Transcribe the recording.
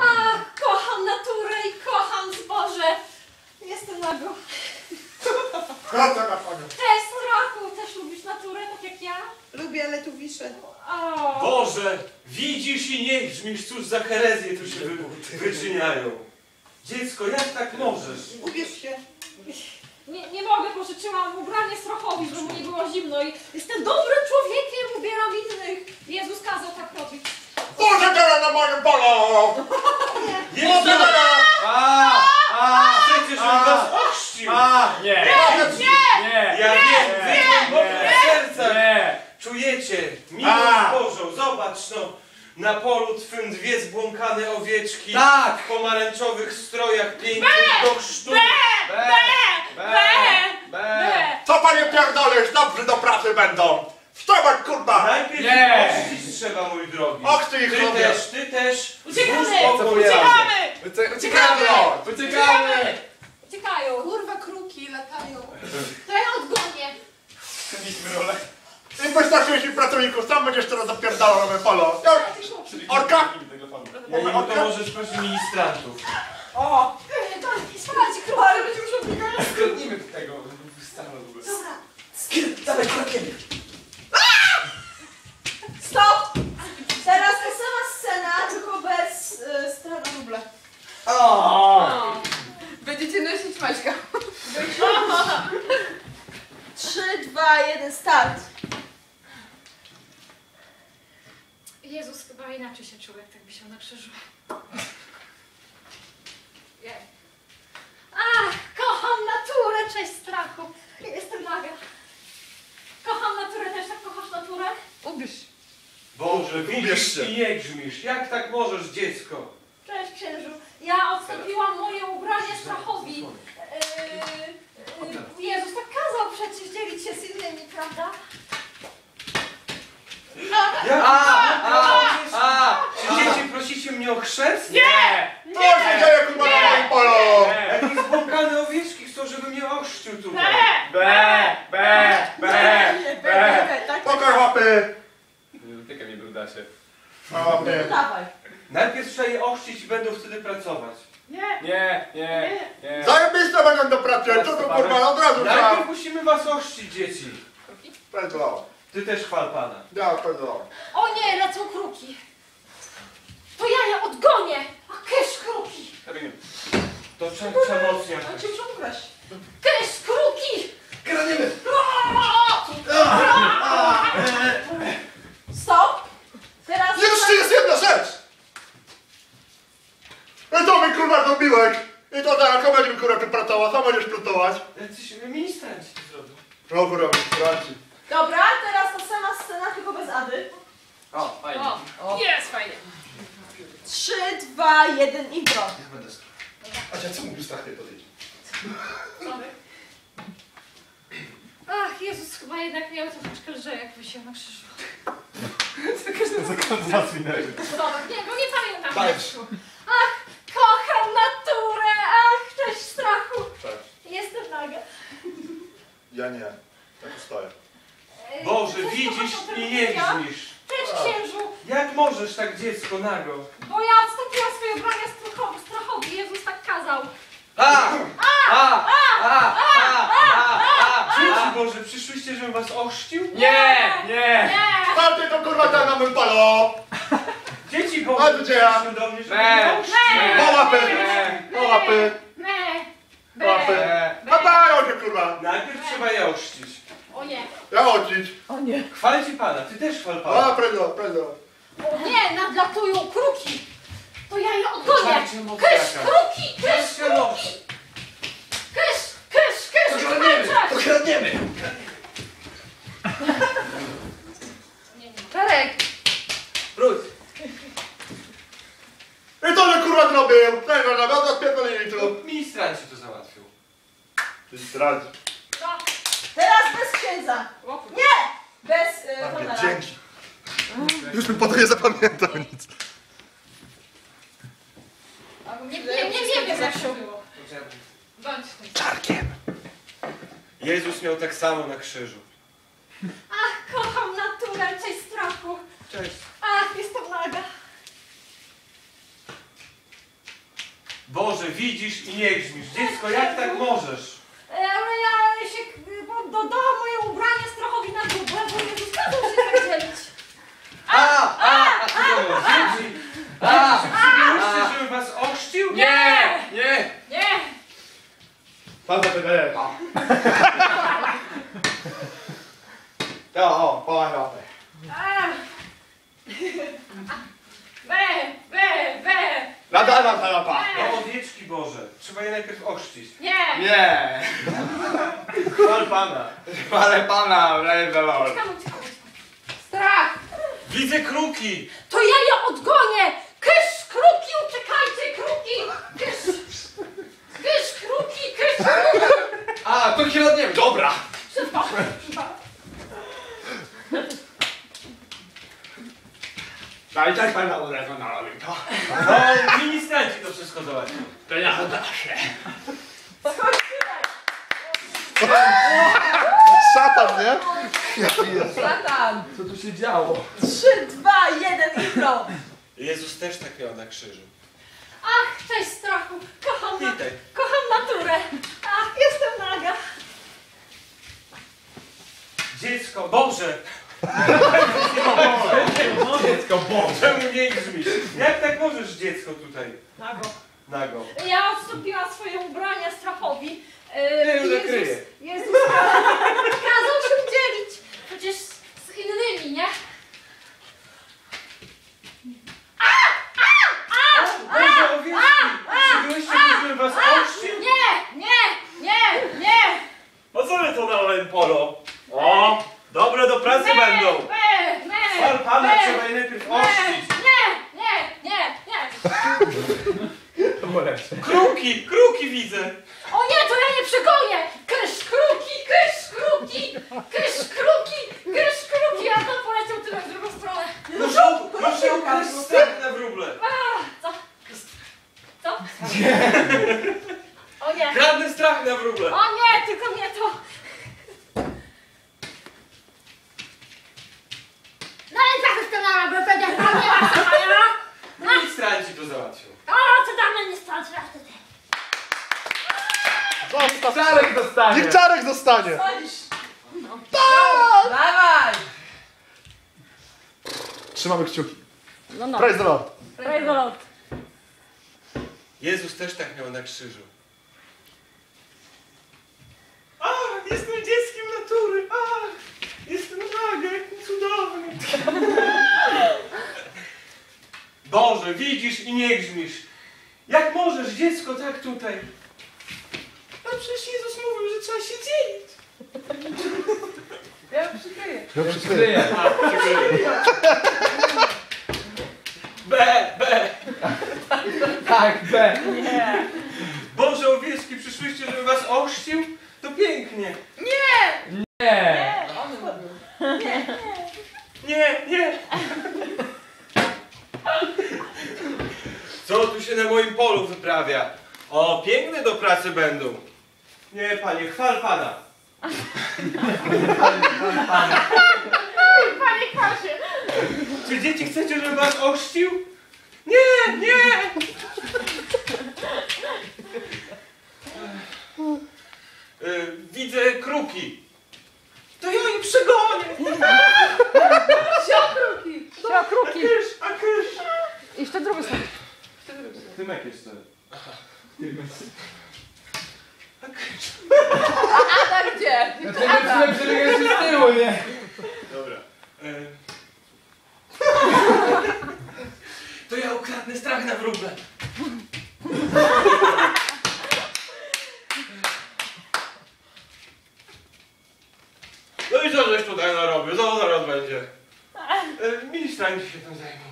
Ach, kocham naturę i kocham zboże. Jestem nago. Wraca na panią. Cześć, strachu. Też lubisz naturę, tak jak ja? Lubię, ale tu wiszę. O. Boże, widzisz i nie grzmisz, cóż za herezje tu się wy, wyczyniają. Dziecko, jak tak możesz? Ubierz się. Nie, nie mogę, pożyczyłam ubranie strachowi, żeby mu nie było zimno i jestem dobrym człowiekiem, ubieram innych. Jezus kazał tak robić. Boże, teraz na moim polu! Jezu, A, a, przecież on was ochrzcił. a, nie, nie, Ja wiem, wy głęboko w sercach nie, czujecie miłość A. Bożą. Zobacz no, na polu twym dwie zbłąkane owieczki tak, w pomarańczowych strojach pięknych do chrztu. be, be, be, Co panie pierdolisz? Dobrzy do pracy będą. Wstawać kurwa! Najpierw Nie. trzeba, mój drogi. Och ty ich Ty lubię. też, ty też. Uciekamy! Pokój Uciekamy! razem. Ucie- uciekamy, uciekamy. Uciekają. Kurwa, kruki latają. To ja odgonię. Mieliśmy rolę. I wystarczy pracowników, sam będziesz teraz zapierdalał na moim polu. Ja- Orka? Ja nie no to możesz prosić ministrantów. O! Słuchajcie, króla, ale będzie już odbiegać. Skradnijmy tego stanu w ogóle. Dobra. Dawaj, krokiem. Stop! Teraz ta sama scena, tylko bez y, strana duble. O, Będziecie nosić Maćka. Trzy, dwa, jeden, start. Jezus chyba inaczej się czuł, jak tak wisiał na krzyżu. Jej. Ach, kocham naturę, cześć strachu. Jestem naga. Kocham naturę, też tak kochasz naturę? Ubierz. Boże, Ubierz się. i nie grzmisz. Jak tak możesz, dziecko? Cześć księżu. Ja odstąpiłam moje ubranie strachowi. Yy, yy, Jezus tak kazał przecież dzielić się z innymi, prawda? A, tak a, a, Czy dzieci prosicie mnie o chrzest? nie, Co się dzieje kurwa na moim polu? Jakieś zbłąkane owieczki chcą, żeby mnie ochrzcił tutaj. be, be, be, be. Tak? Pokaż łapy. Nie dotykaj mnie, brudasie. A łapy. Dawaj. Najpierw trzeba je ochrzcić i będą wtedy pracować. Nie. Nie, nie, nie. Zajebiste będą do pracy. Co to kurwa? Od razu trzeba. Najpierw musimy was ochrzcić, dzieci. Pedro. Ty też chwal Pana. Ja Pedro. O nie, lecą kruki. To ja je odgonię. A kysz kruki. Karolina. To trzeba, trzeba mocniej. On cię. Kysz kruki. Kradniemy. Stop! Teraz... Jeszcze jest jedna rzecz! I to mi kurwa zrobiłeś! I to tak, jak będziemy kurwa tu pracować, sam będziesz pracować. Jacyś ministranci to zrobią. No kurwa. Dobra, teraz ta sama scena, tylko bez Ady. O, fajnie. O, jest fajnie. Trzy, dwa, jeden, impro. A co mówisz tak nie powiedzieć? Sorry. Ach, Jezus chyba jednak miał troszeczkę lżej, jak wisiał na krzyżu. Dobra, nie, bo nie pamiętam. Dajesz. Ach, kocham naturę. Ach, cześć strachu. Tak. Jestem naga. Ja nie. Tak. Ej, Boże, widzisz i nie grzmisz. Cześć księżu. Jak możesz tak dziecko nago? Bo ja odstąpiłam swoje ubrania strachowi, strachowi. Jezus tak kazał. A, a, a, a, a, a, Dzieci Boże, przyszłyście, żebym was ochrzcił? Nie, nie. Nie. To kurwa tam na moim polu! Dzieci A Boże, ja? przyszły do mnie, żebym Nie. was ochrzcił. Po łapy! Nie. Po łapy! Me. Po łapy! No dają się kurwa! Najpierw trzeba je ochrzcić. O nie. Ja chodzić. O nie. Chwalcie Pana, ty też chwal Pana. A, Pedro, Pedro. O nie, nadlatują kruki. To ja je odgonię. Moc Kysz, kruki, kysz, moc. kysz, kysz, kysz. To kradniemy. Nie, nie. Czarek. Wróć. I to że kurwa zrobił! Tego zrobił, to spierdolili tu. To Ministranci to załatwią. Ty zdradzi. No. Teraz bez księdza. Nie! Bez y, honora. Dzięki. Już bym potem nie zapamiętał nic. Nie, nie, nie, nie wiem jak to było. Bądź tym. Jezus miał tak samo na krzyżu. Ach, kocham naturę, cześć strachu. Cześć. Ach, jestem naga. Boże, widzisz i nie grzmisz. Dziecko, jak tak możesz? E, Ale ja się e, bo dodałam moje ubranie strachowi na grube, bo Jezus kazał się tak dzielić. A, a, a, co to było? Dzieci, A, czy przybyłyście, żeby was ochrzcił? nie, nie. Nie! Pan zapytaj. Ja, o, pomagamy. A. We, we, we! Lada, lada, lada. No owieczki Boże, trzeba je najpierw ochrzcić. Nie! Nie. Chwal Pana. Ale pana, uciekam, uciekam. Strach! Widzę kruki. To ja je odgonię! Kysz, kruki, uciekajcie, kruki! Kysz! Kysz, kruki, kysz, kruki! A, to kradniemy. Dobra. Szybko! Daj, daj pana Bożego narobił to. No, ministranci to wszystko załatwią. To ja zawsze. Szatan, nie? Szatan! Co tu się działo? 3, 2, 1 impro! Jezus też tak miał na krzyżu. Ach, cześć strachu! Kocham, na, Witaj. kocham naturę! Ach, jestem naga! Dziecko, Boże! Dziecko, Boże. Czemu nie grzmisz? Jak tak możesz dziecko tutaj? Nago. Nago. Ja odstąpiłam swoje ubrania strachowi. Nie, Jezus. Jezus kazał się dzielić przecież z, innymi, nie? Boże, owieczki! Przybyłyście, żeby was ochrzcił? Nie, nie, nie, nie! Po co my to dałem polo? O, dobre do pracy Me, będą. me, me, Chwal Pana, me, trzeba je najpierw ochrzcić. Nie, nie, nie, nie! To było lepsze. Kruki, kruki widzę. O nie, to ja nie przegonię! Kysz, kruki, kysz, kruki! Kysz, kruki, kysz, kruki! A to poleciał tyle w drugą stronę. Muszę, muszę ukraść strach na wróble. A, co? Co? O nie! Kradnę strach na wróble. O nie, tylko nie to! No i tak jestem na robię, przecież to nie ma sama, no! Ministranci to załatwią. O, co tam mnie nie stać, ja wtedy. Czarek dostanie. Niech Czarek zostanie. Chodzisz! Tak! Dawaj! Trzymamy kciuki. No, no. Praise the Lord. Praise the Lord. Jezus też tak miał na krzyżu. A, jestem dzieckiem natury. A, jestem naga, jaki cudowny. Boże, widzisz i nie grzmisz. Jak możesz, dziecko, tak tutaj? A przecież Jezus mówił, że trzeba się dzielić. Ja przykryję. Ja przykryję. Kryje. B, B. Tak, B. Nie! Boże, owieczki, przyszłyście, żeby was ochrzcił? To pięknie. Nie. Nie! Nie, nie. Co tu się na moim polu wyprawia? O, piękne do pracy będą. Nie, panie, chwal pana. Panie Kwasie! Czy dzieci chcecie, żebym was ochrzcił? Nie, nie. Y, Widzę kruki. To ja je przegonię. Siokruki! Trzeba kruki. Kysz, a kysz. I jeszcze drugi stronę. Tymek jeszcze. A kysz. A tak gdzie? No to jest lepsze, że jeszcze z tyłu, nie? Dobra. Y. To ja ukradnę strach na wróble. No i co żeś tutaj narobił? Co zaraz będzie? Y, Ministranci się tym zajmą.